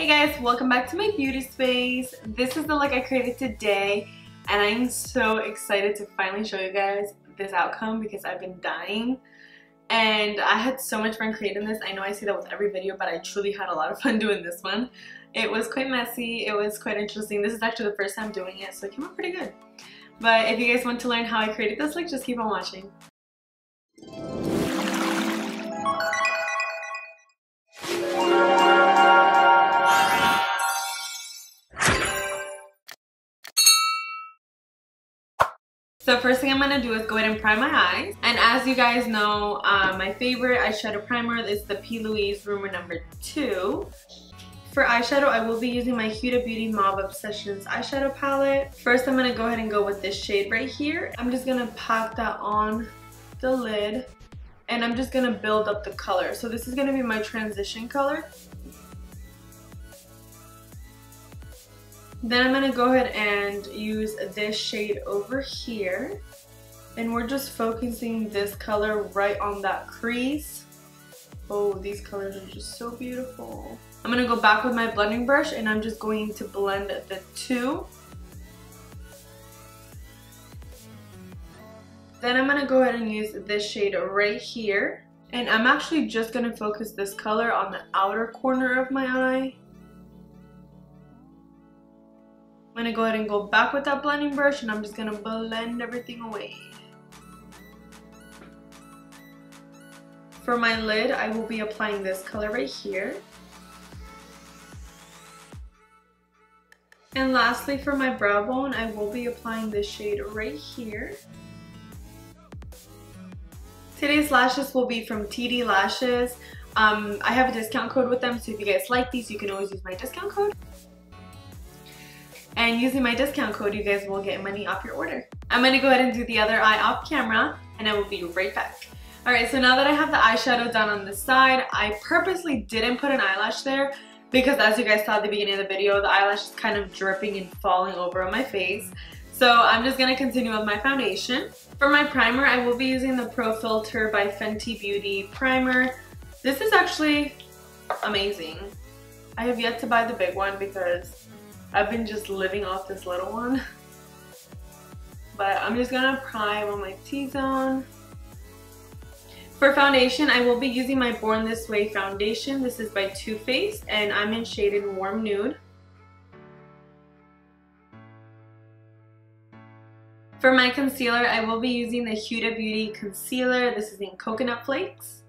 Hey guys, welcome back to my beauty space. This is the look I created today and I'm so excited to finally show you guys this outcome because I've been dying and I had so much fun creating this. I know I say that with every video but I truly had a lot of fun doing this one. It was quite messy, it was quite interesting. This is actually the first time doing it so it came out pretty good. But if you guys want to learn how I created this look, just keep on watching. So first thing I'm to do is go ahead and prime my eyes. And as you guys know, uh, my favorite eyeshadow primer is the P. Louise Rumor number 2. For eyeshadow, I will be using my Huda Beauty Mauve Obsessions eyeshadow palette. First, I'm to go ahead and go with this shade right here. I'm just to pack that on the lid. And I'm just to build up the color. So this is to be my transition color. Then I'm to go ahead and use this shade over here. And we're just focusing this color right on that crease. Oh, these colors are just so beautiful. I'm to go back with my blending brush and I'm just going to blend the two. Then I'm to go ahead and use this shade right here. And I'm actually just to focus this color on the outer corner of my eye. I'm to go ahead and go back with that blending brush and I'm just to blend everything away. For my lid, I will be applying this color right here. And lastly, for my brow bone, I will be applying this shade right here. Today's lashes will be from TD Lashes. Um, I have a discount code with them, so if you guys like these, you can always use my discount code. And using my discount code, you guys will get money off your order. I'm to go ahead and do the other eye off camera, and I will be right back. Alright, so now that I have the eyeshadow done on the side, I purposely didn't put an eyelash there because as you guys saw at the beginning of the video, the eyelash is kind of dripping and falling over on my face. So I'm just to continue with my foundation. For my primer, I will be using the Pro Filt'r by Fenty Beauty primer. This is actually amazing. I have yet to buy the big one because I've been just living off this little one. But I'm just to prime on my T-zone. For foundation, I will be using my Born This Way foundation. This is by Too Faced and I'm in shaded Warm Nude. For my concealer, I will be using the Huda Beauty Concealer. This is in Coconut Flakes.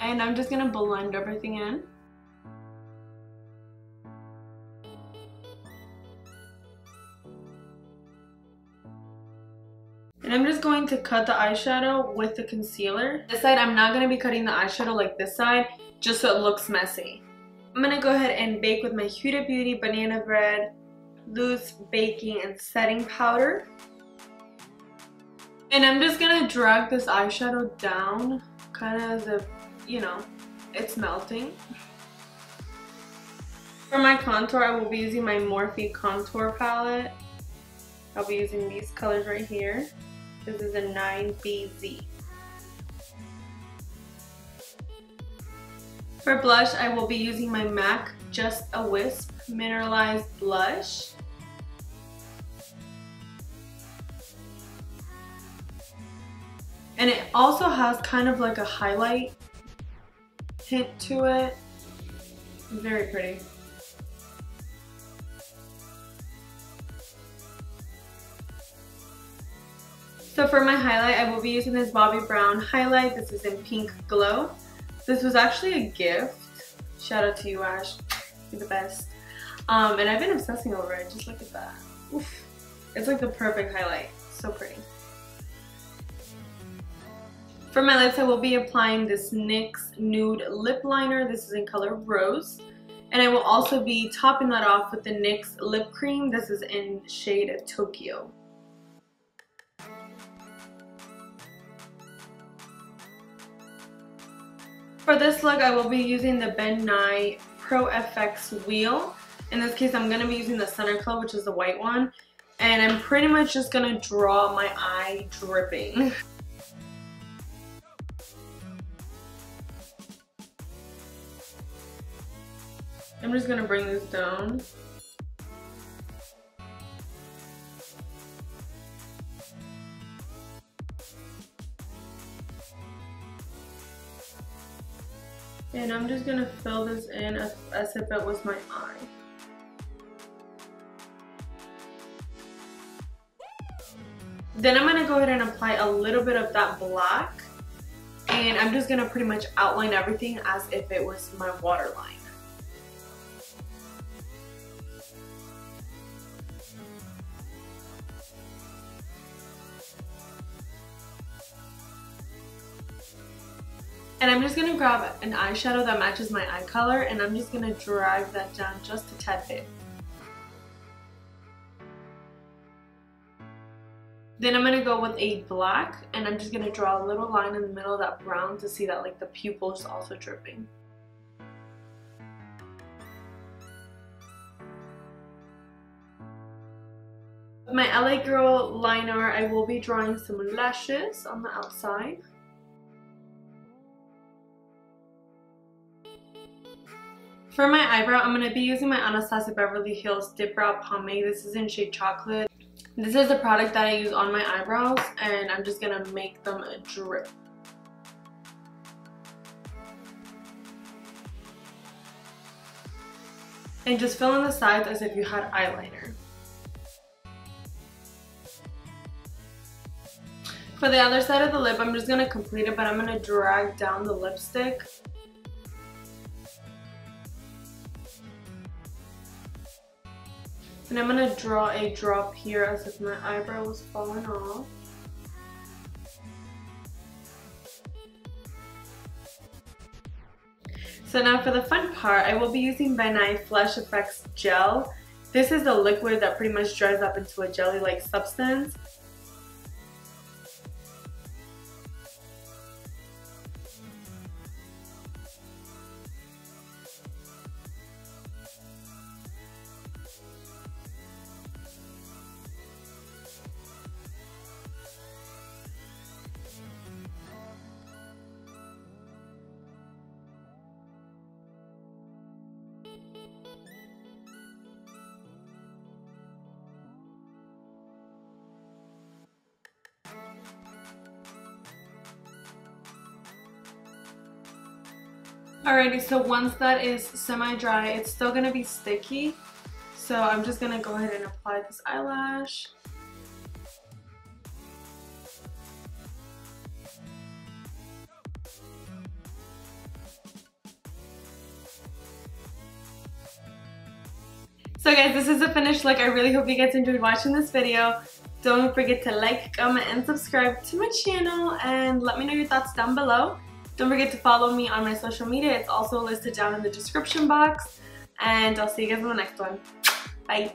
And I'm just going to blend everything in. And I'm just going to cut the eyeshadow with the concealer. This side, I'm not going to be cutting the eyeshadow like this side, just so it looks messy. I'm going to go ahead and bake with my Huda Beauty Banana Bread Loose Baking and Setting Powder. And I'm just going to drag this eyeshadow down, kind of if, you know, it's melting. For my contour, I will be using my Morphe Contour Palette. I'll be using these colors right here. This is a 9BZ. For blush, I will be using my MAC Just a Wisp Mineralized Blush. And it also has kind of like a highlight hint to it. Very pretty. So for my highlight, I will be using this Bobbi Brown highlight. This is in Pink Glow. This was actually a gift. Shout out to you, Ash. You're the best. Um, and I've been obsessing over it. Just look at that. Oof. It's like the perfect highlight. So pretty. For my lips, I will be applying this NYX Nude Lip Liner. This is in color Rose. And I will also be topping that off with the NYX Lip Cream. This is in shade Tokyo. For this look, I will be using the Ben Nye Pro FX wheel. In this case, I'm going to be using the Center Club, which is the white one. And I'm pretty much just going to draw my eye dripping. I'm just gonna bring this down. And I'm just gonna fill this in as, as if it was my eye. Then I'm gonna go ahead and apply a little bit of that black and I'm just gonna pretty much outline everything as if it was my waterline. And I'm just to grab an eyeshadow that matches my eye color and I'm just to drag that down just a tad bit. Then I'm to go with a black and I'm just to draw a little line in the middle of that brown to see that like the pupil is also dripping. my LA Girl liner, I will be drawing some lashes on the outside. For my eyebrow, I'm going to be using my Anastasia Beverly Hills Dip Brow Pomade. This is in shade Chocolate. This is the product that I use on my eyebrows and I'm just going to make them drip. And just fill in the sides as if you had eyeliner. For the other side of the lip, I'm just going to complete it, but I'm going to drag down the lipstick And I'm going to draw a drop here as if my eyebrow was falling off. So now for the fun part, I will be using Nye's Flesh Effects Gel. This is a liquid that pretty much dries up into a jelly-like substance. Alrighty, so once that is semi-dry, it's still to be sticky. So I'm just to go ahead and apply this eyelash. So guys, this is the finished look. I really hope you guys enjoyed watching this video. Don't forget to like, comment, and subscribe to my channel. And let me know your thoughts down below. Don't forget to follow me on my social media. It's also listed down in the description box. And I'll see you guys in the next one. Bye.